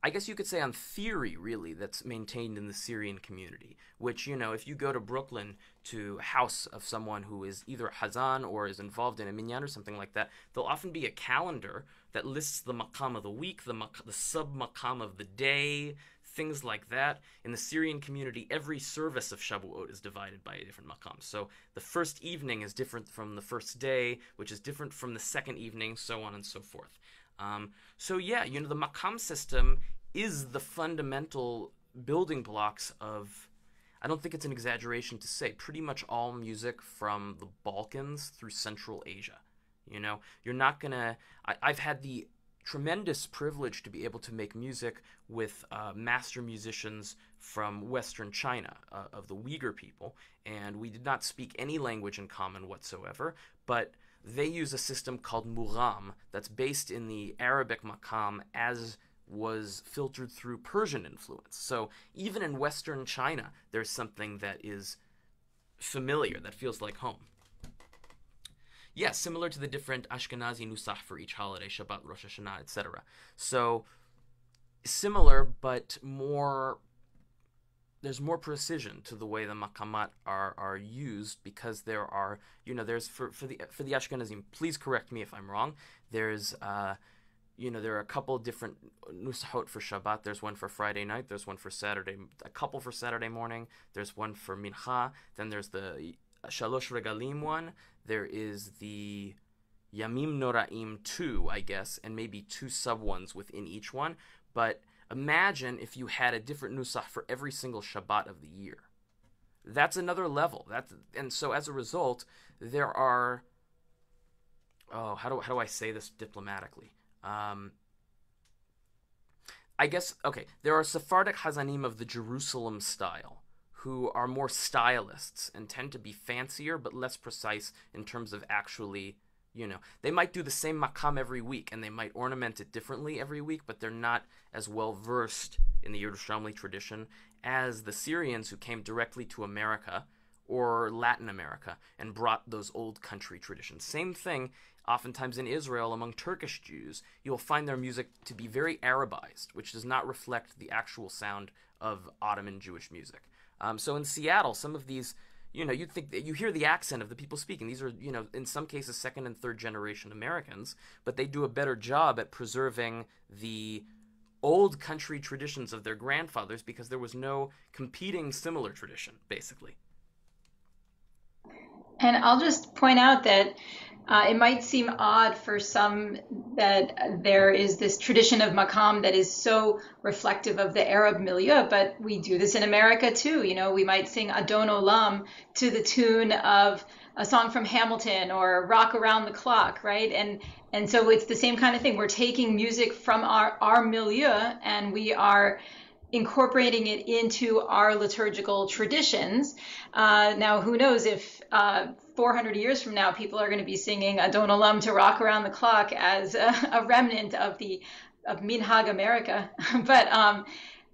I guess you could say on theory, really, that's maintained in the Syrian community. Which, you know, if you go to Brooklyn to house of someone who is either Hazan or is involved in a minyan or something like that, there'll often be a calendar that lists the maqam of the week, the, the sub maqam of the day, things like that. In the Syrian community, every service of Shavuot is divided by a different maqam. So the first evening is different from the first day, which is different from the second evening, so on and so forth. Um, so yeah, you know, the maqam system is the fundamental building blocks of. I don't think it's an exaggeration to say pretty much all music from the Balkans through Central Asia. You know, you're not gonna. I, I've had the tremendous privilege to be able to make music with uh, master musicians from Western China, uh, of the Uyghur people, and we did not speak any language in common whatsoever, but they use a system called mugham that's based in the Arabic maqam as was filtered through Persian influence. So even in Western China, there's something that is familiar, that feels like home. Yes, yeah, similar to the different Ashkenazi Nusach for each holiday, Shabbat, Rosh Hashanah, etc. So similar, but more. There's more precision to the way the maqamat are, are used because there are, you know, there's for, for the for the Ashkenazim. Please correct me if I'm wrong. There's, uh, you know, there are a couple different nusahot for Shabbat. There's one for Friday night. There's one for Saturday. A couple for Saturday morning. There's one for mincha. Then there's the Shalosh Regalim one. There is the Yamim Noraim 2, I guess, and maybe two sub ones within each one. But imagine if you had a different nusach for every single Shabbat of the year. That's another level. That's, and so as a result, there are. Oh, how do, how do I say this diplomatically? Um, I guess, okay, there are Sephardic Hazanim of the Jerusalem style who are more stylists and tend to be fancier but less precise in terms of actually you know they might do the same makam every week and they might ornament it differently every week but they're not as well versed in the Yerushalmi tradition as the Syrians who came directly to America or Latin America and brought those old country traditions. Same thing oftentimes in Israel among Turkish Jews. You will find their music to be very Arabized, which does not reflect the actual sound of Ottoman Jewish music. Um, so in Seattle, some of these, you know, you think that you hear the accent of the people speaking. These are, you know, in some cases second and third generation Americans, but they do a better job at preserving the old country traditions of their grandfathers because there was no competing similar tradition, basically. And I'll just point out that uh, it might seem odd for some that there is this tradition of makam that is so reflective of the Arab milieu, but we do this in America too. You know, we might sing Adon Olam to the tune of a song from Hamilton or Rock Around the Clock, right? And and so it's the same kind of thing. We're taking music from our our milieu and we are incorporating it into our liturgical traditions. Uh, now, who knows if uh, 400 years from now, people are going to be singing Adon Olam to rock around the clock as a, a remnant of the of Minhag America. [laughs] but um,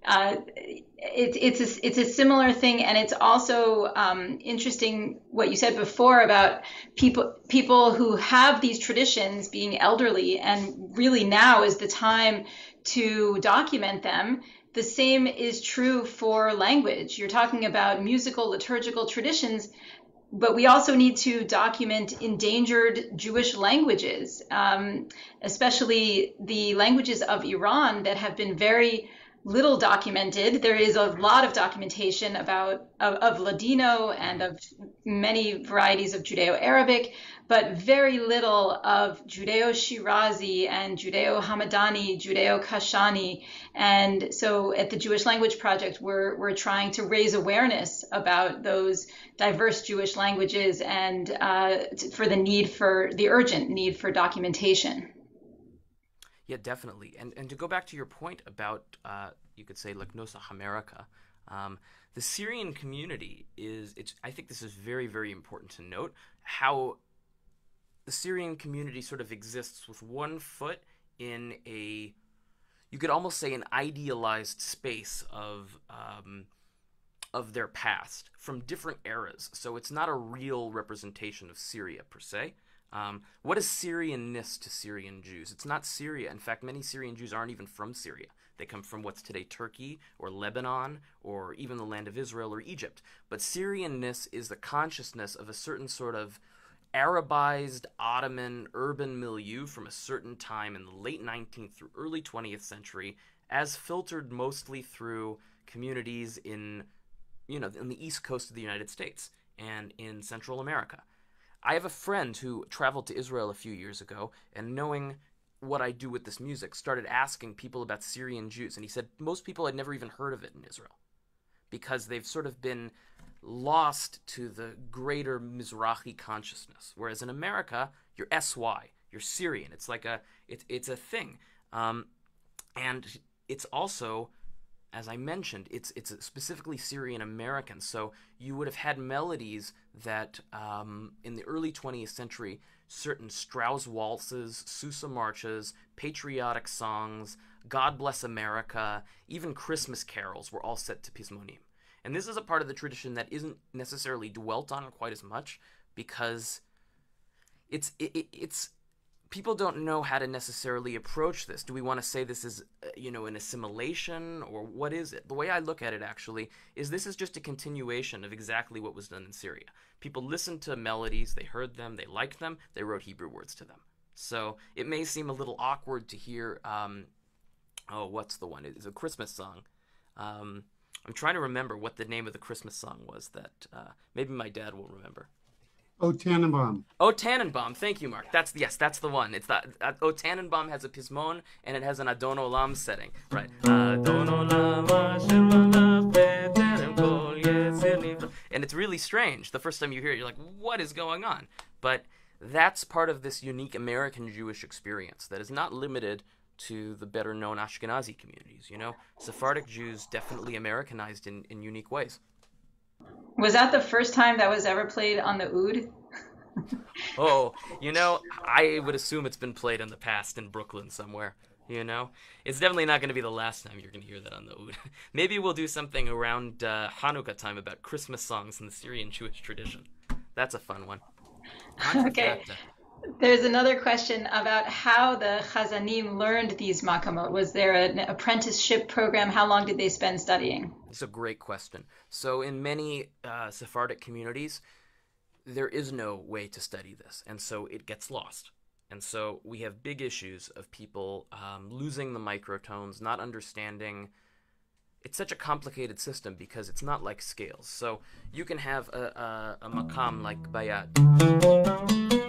uh, it, it's a, it's a similar thing, and it's also um, interesting what you said before about people people who have these traditions being elderly, and really now is the time to document them the same is true for language. You're talking about musical liturgical traditions, but we also need to document endangered Jewish languages, um, especially the languages of Iran that have been very little documented. There is a lot of documentation about of, of Ladino and of many varieties of Judeo-Arabic, but very little of Judeo-Shirazi and Judeo-Hamadani, Judeo-Kashani. And so at the Jewish Language Project, we're, we're trying to raise awareness about those diverse Jewish languages and uh, for the need for the urgent need for documentation. Yeah, definitely. And and to go back to your point about uh, you could say like Nosach America, um, the Syrian community is it's I think this is very very important to note how the Syrian community sort of exists with one foot in a you could almost say an idealized space of um, of their past from different eras. So it's not a real representation of Syria per se. Um, what is Syrianness to Syrian Jews? It's not Syria. In fact, many Syrian Jews aren't even from Syria. They come from what's today Turkey or Lebanon or even the land of Israel or Egypt. But Syrianness is the consciousness of a certain sort of Arabized Ottoman urban milieu from a certain time in the late 19th through early 20th century, as filtered mostly through communities in, you know, in the east coast of the United States and in Central America. I have a friend who traveled to Israel a few years ago, and knowing what I do with this music, started asking people about Syrian Jews, and he said most people had never even heard of it in Israel because they've sort of been lost to the greater Mizrahi consciousness. Whereas in America, you're SY, you're Syrian. It's like a it's it's a thing, um, and it's also as I mentioned, it's it's specifically Syrian American. So you would have had melodies that um, in the early 20th century, certain Strauss waltzes, Sousa marches, patriotic songs, God Bless America, even Christmas carols were all set to Pizmonim. And this is a part of the tradition that isn't necessarily dwelt on quite as much because it's it, it, it's people don't know how to necessarily approach this. Do we want to say this is, uh, you know, an assimilation or what is it? The way I look at it actually is this is just a continuation of exactly what was done in Syria. People listened to melodies, they heard them, they liked them, they wrote Hebrew words to them. So it may seem a little awkward to hear, um, oh, what's the one? It's a Christmas song. Um, I'm trying to remember what the name of the Christmas song was that uh, maybe my dad will remember. O Tannenbaum. O Tannenbaum. Thank you, Mark. That's yes, that's the one. It's that uh, O Tannenbaum has a pismon and it has an Adon Olam setting. Right. And it's really strange. The first time you hear it, you're like, what is going on? But that's part of this unique American Jewish experience that is not limited to the better known Ashkenazi communities. You know, Sephardic Jews definitely Americanized in, in unique ways. Was that the first time that was ever played on the oud? [laughs] oh, you know, I would assume it's been played in the past in Brooklyn somewhere. You know, it's definitely not going to be the last time you're going to hear that on the oud. [laughs] Maybe we'll do something around uh, Hanukkah time about Christmas songs in the Syrian Jewish tradition. That's a fun one. [laughs] Okay. There's another question about how the Chazanim learned these makamot. Was there an apprenticeship program? How long did they spend studying? It's a great question. So, in many uh, Sephardic communities, there is no way to study this, and so it gets lost. And so we have big issues of people um, losing the microtones, not understanding. It's such a complicated system because it's not like scales. So you can have a, a, a makam like bayat.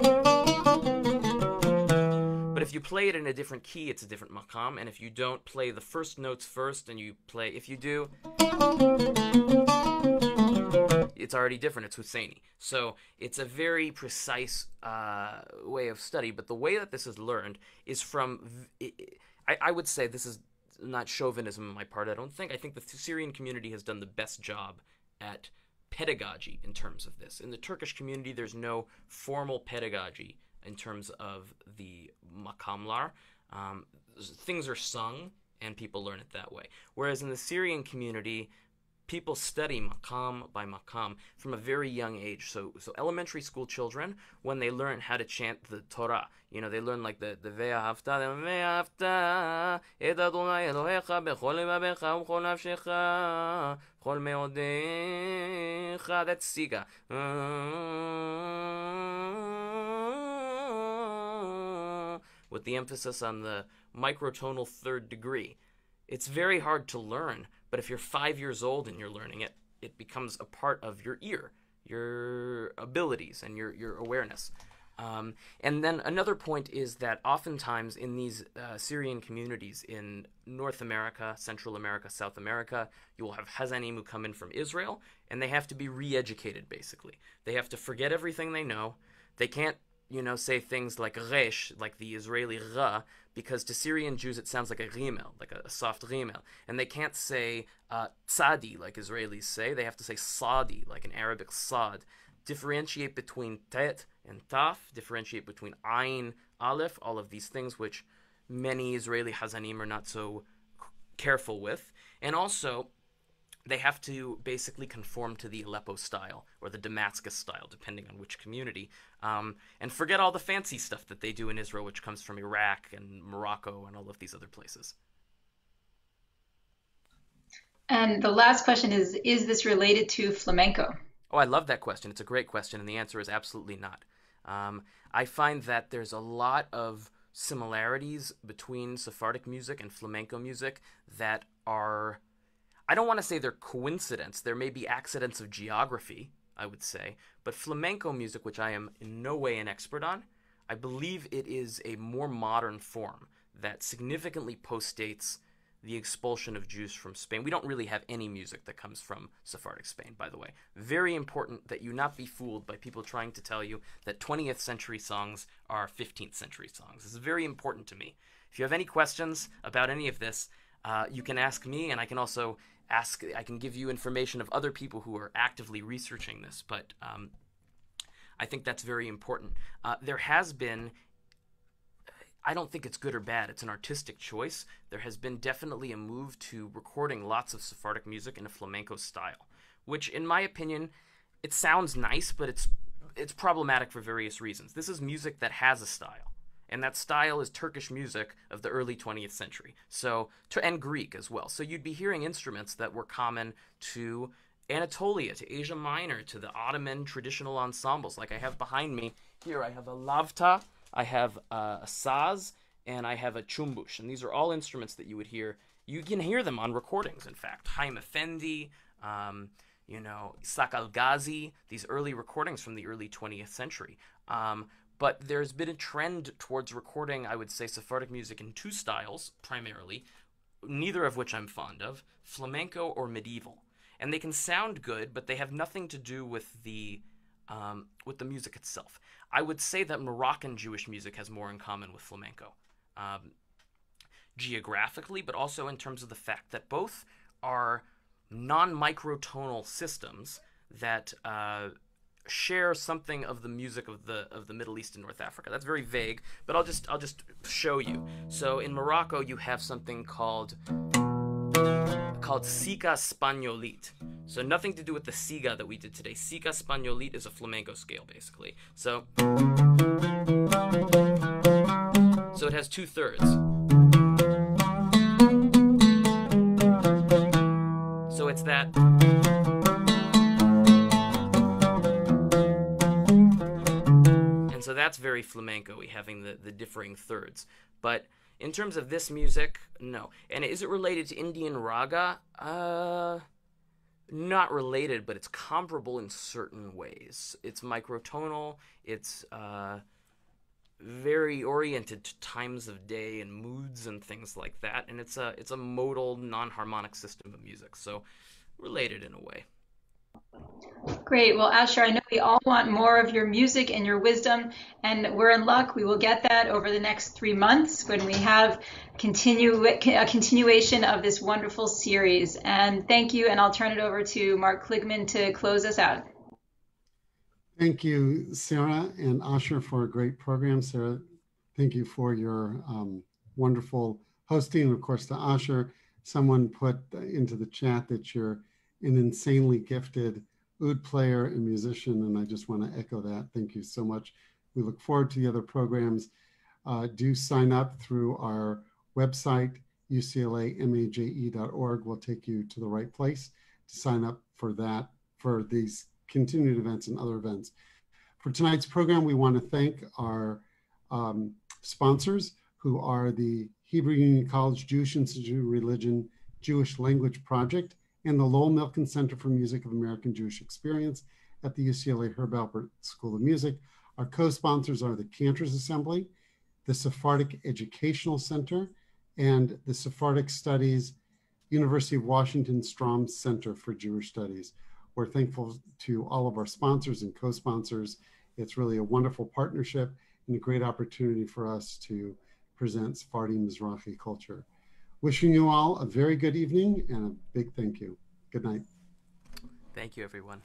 If you play it in a different key, it's a different makam. And if you don't play the first notes first and you play, if you do it's already different. It's Husseini. So it's a very precise uh, way of study. But the way that this is learned is from, I, I, would say this is not chauvinism on my part. I don't think. I think the Syrian community has done the best job at pedagogy in terms of this. In the Turkish community, there's no formal pedagogy in terms of the makamlar. Um, things are sung and people learn it that way. Whereas in the Syrian community, people study makam by makam from a very young age. So, so elementary school children, when they learn how to chant the Torah, you know, they learn like the the ve'ahavta, ve'ahavta, et Adonai Elohecha bechol levavecha u'chol nafshecha, chol meodecha. That's siga. With the emphasis on the microtonal third degree. it's very hard to learn, but if you're five years old and you're learning it, it becomes a part of your ear, your abilities, and your, your awareness. Um, and then another point is that oftentimes in these uh, Syrian communities in North America, Central America, South America, you will have Hazanim who come in from Israel, and they have to be re educated basically. They have to forget everything they know. They can't, you know, say things like resh, like the Israeli ra, because to Syrian Jews it sounds like a rimel, like a, a soft rimel. And they can't say uh, like Israelis say. They have to say sadi, like an Arabic sad differentiate between tet and taf, differentiate between ayin, aleph, all of these things which many Israeli Hazanim are not so careful with. And also, they have to basically conform to the Aleppo style or the Damascus style, depending on which community, um, and forget all the fancy stuff that they do in Israel, which comes from Iraq and Morocco and all of these other places. And the last question is Is this related to flamenco? Oh, I love that question. It's a great question, and the answer is absolutely not. Um, I find that there's a lot of similarities between Sephardic music and flamenco music that are, I don't want to say they're coincidence. There may be accidents of geography, I would say, but flamenco music, which I am in no way an expert on, I believe it is a more modern form that significantly postdates the expulsion of Jews from Spain. We don't really have any music that comes from Sephardic Spain, by the way. Very important that you not be fooled by people trying to tell you that 20th century songs are 15th century songs. This is very important to me. If you have any questions about any of this, uh, you can ask me, and I can also ask, I can give you information of other people who are actively researching this, but um, I think that's very important. Uh, there has been I don't think it's good or bad. It's an artistic choice. There has been definitely a move to recording lots of Sephardic music in a flamenco style, which, in my opinion, it sounds nice, but it's it's problematic for various reasons. This is music that has a style, and that style is Turkish music of the early 20th century. So, and Greek as well. So you'd be hearing instruments that were common to Anatolia, to Asia Minor, to the Ottoman traditional ensembles. Like I have behind me here, I have a lavta I have a saz, and I have a chumbush. And these are all instruments that you would hear. You can hear them on recordings, in fact. Haim Effendi, um, you know, Isaac Algazi, these early recordings from the early 20th century. Um, but there's been a trend towards recording, I would say, Sephardic music in two styles, primarily, neither of which I'm fond of flamenco or medieval. And they can sound good, but they have nothing to do with the um, with the music itself. I would say that Moroccan Jewish music has more in common with flamenco, um, geographically, but also in terms of the fact that both are non-microtonal systems that uh, share something of the music of the of the Middle East and North Africa. That's very vague, but I'll just I'll just show you. So in Morocco, you have something called called Siga Spanyolit. So nothing to do with the Siga that we did today. Siga Spanyolit is a flamenco scale, basically. So, so it has two thirds. So it's that. That's very flamenco-y, having the, the differing thirds. But in terms of this music, no. And is it related to Indian raga? Uh, not related, but it's comparable in certain ways. It's microtonal. It's uh, very oriented to times of day and moods and things like that. And it's a it's a modal, non-harmonic system of music. So related in a way. Great. Well, Asher, I know we all want more of your music and your wisdom, and we're in luck. We will get that over the next three months when we have continue a continuation of this wonderful series. And thank you. And I'll turn it over to Mark Kligman to close us out. Thank you, Sarah and Asher, for a great program. Sarah, thank you for your um, wonderful hosting. Of course, to Asher, someone put into the chat that you're an insanely gifted oud player and musician, and I just want to echo that. Thank you so much. We look forward to the other programs. Uh, do sign up through our website, uclamaje.org. will take you to the right place to sign up for that, for these continued events and other events. For tonight's program, we want to thank our um, sponsors, who are the Hebrew Union College Jewish Institute of Religion Jewish Language Project, and the Lowell Milken Center for Music of American Jewish Experience at the UCLA Herb Alpert School of Music. Our co-sponsors are the Cantors Assembly, the Sephardic Educational Center, and the Sephardic Studies University of Washington Stroum Center for Jewish Studies. We're thankful to all of our sponsors and co-sponsors. It's really a wonderful partnership and a great opportunity for us to present Sephardi Mizrahi culture. Wishing you all a very good evening and a big thank you. Good night. Thank you, everyone.